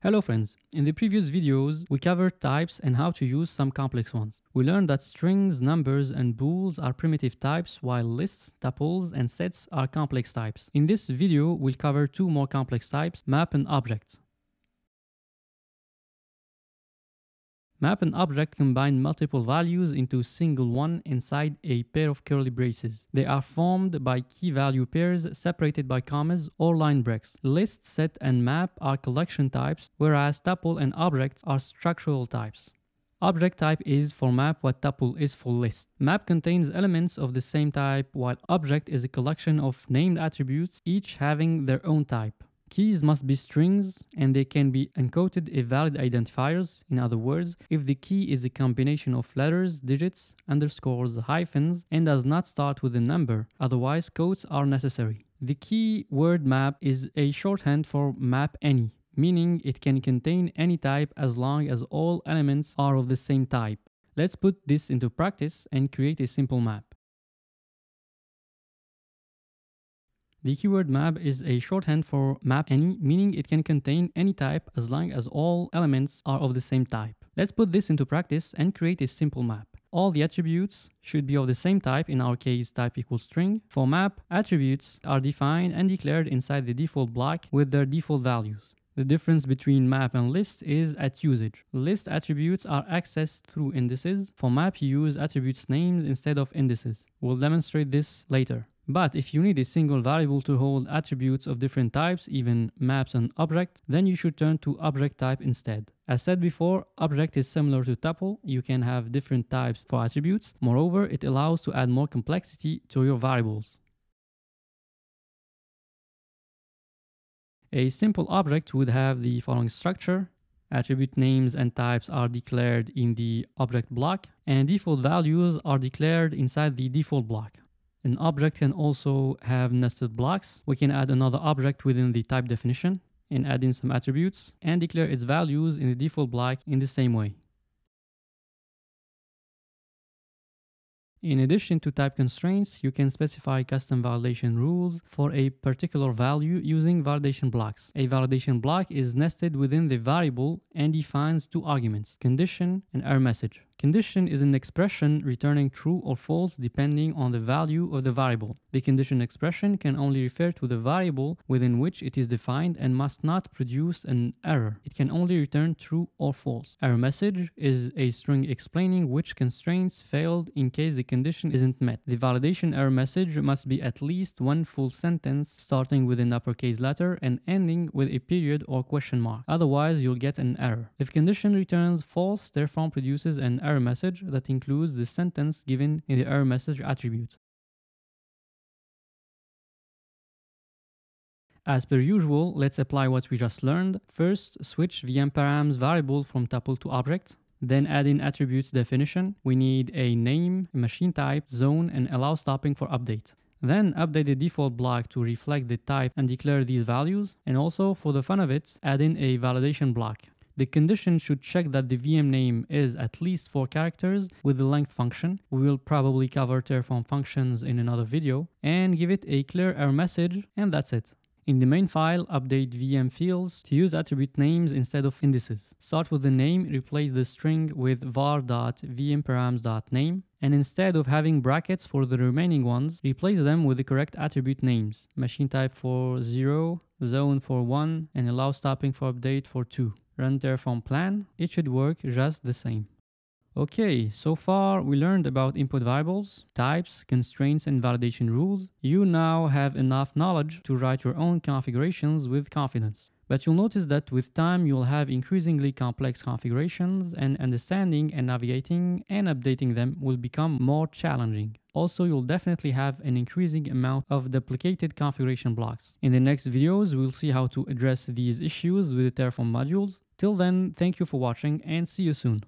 Hello friends, in the previous videos we covered types and how to use some complex ones. We learned that strings, numbers and bools are primitive types while lists, tuples and sets are complex types. In this video we'll cover two more complex types, map and object. Map and object combine multiple values into a single one inside a pair of curly braces. They are formed by key value pairs separated by commas or line breaks. List, set, and map are collection types, whereas tuple and object are structural types. Object type is for map what tuple is for list. Map contains elements of the same type, while object is a collection of named attributes, each having their own type. Keys must be strings and they can be encoded if valid identifiers. In other words, if the key is a combination of letters, digits, underscores, hyphens, and does not start with a number, otherwise codes are necessary. The key word map is a shorthand for map any, meaning it can contain any type as long as all elements are of the same type. Let's put this into practice and create a simple map. The keyword map is a shorthand for map any, meaning it can contain any type as long as all elements are of the same type. Let's put this into practice and create a simple map. All the attributes should be of the same type, in our case type equals string. For map, attributes are defined and declared inside the default block with their default values. The difference between map and list is at usage. List attributes are accessed through indices. For map, you use attributes names instead of indices. We'll demonstrate this later. But if you need a single variable to hold attributes of different types, even maps and object, then you should turn to object type instead. As said before, object is similar to tuple. You can have different types for attributes. Moreover, it allows to add more complexity to your variables. A simple object would have the following structure. Attribute names and types are declared in the object block, and default values are declared inside the default block. An object can also have nested blocks. We can add another object within the type definition and add in some attributes and declare its values in the default block in the same way. In addition to type constraints, you can specify custom validation rules for a particular value using validation blocks. A validation block is nested within the variable and defines two arguments, condition and error message. Condition is an expression returning true or false depending on the value of the variable. The condition expression can only refer to the variable within which it is defined and must not produce an error. It can only return true or false. Error message is a string explaining which constraints failed in case the condition isn't met. The validation error message must be at least one full sentence starting with an uppercase letter and ending with a period or question mark. Otherwise, you'll get an error. If condition returns false, Terraform produces an error message that includes the sentence given in the error message attribute. As per usual, let's apply what we just learned. First, switch VM params variable from tuple to object. Then add in attributes definition. We need a name, machine type, zone, and allow stopping for update. Then update the default block to reflect the type and declare these values. And also, for the fun of it, add in a validation block. The condition should check that the VM name is at least 4 characters with the length function. We will probably cover Terraform functions in another video and give it a clear error message and that's it. In the main file, update VM fields to use attribute names instead of indices. Start with the name, replace the string with var.vmparams.name, and instead of having brackets for the remaining ones, replace them with the correct attribute names. Machine type for 0, zone for 1, and allow stopping for update for 2 run Terraform plan, it should work just the same. Okay, so far we learned about input variables, types, constraints, and validation rules. You now have enough knowledge to write your own configurations with confidence. But you'll notice that with time, you'll have increasingly complex configurations and understanding and navigating and updating them will become more challenging. Also, you'll definitely have an increasing amount of duplicated configuration blocks. In the next videos, we'll see how to address these issues with the Terraform modules. Till then, thank you for watching and see you soon.